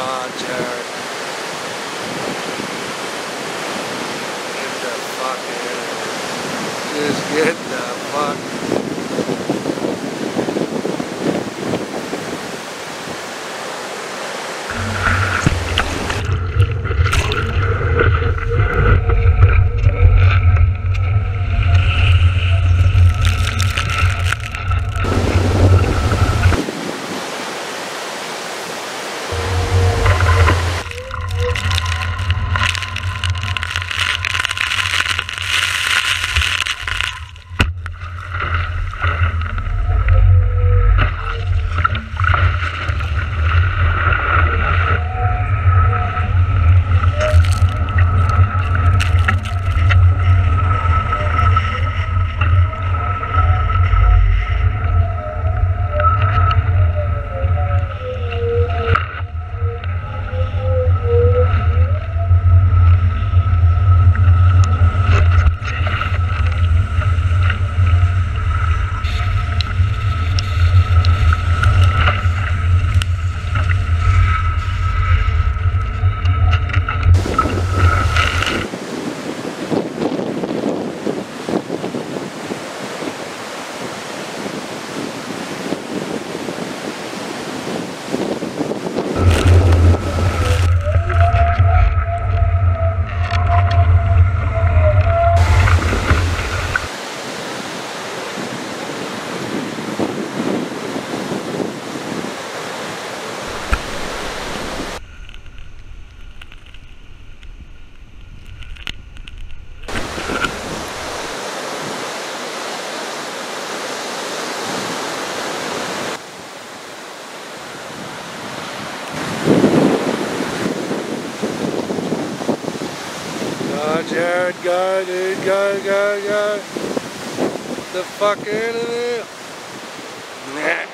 Jared. Get the fuck in. Just get the fuck Go, Jared, go, dude, go, go, go. The fuck out of there. Nah.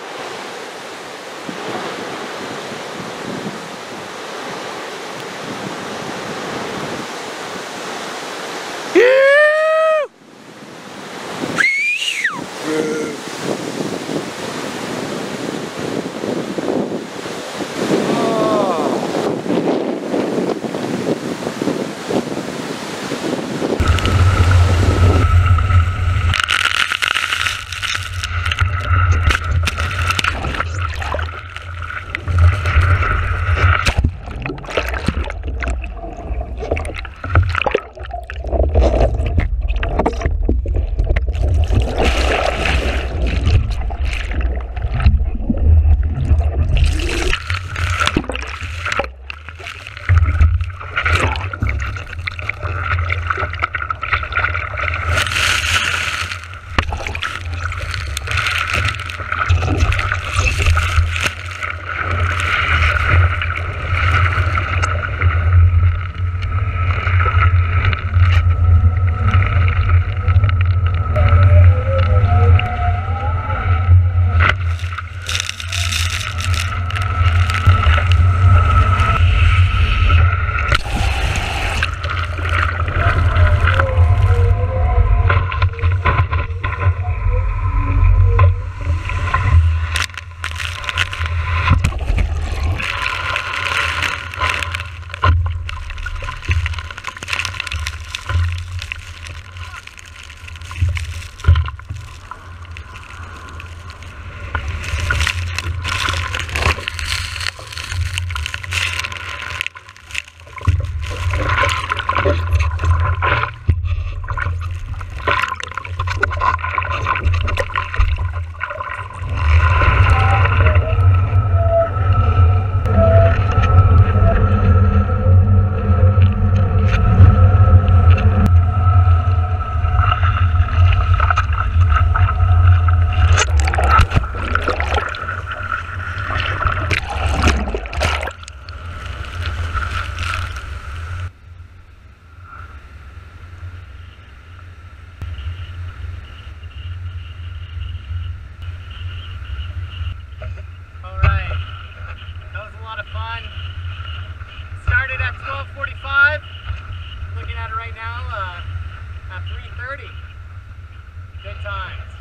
right now uh, at 3.30. Good times.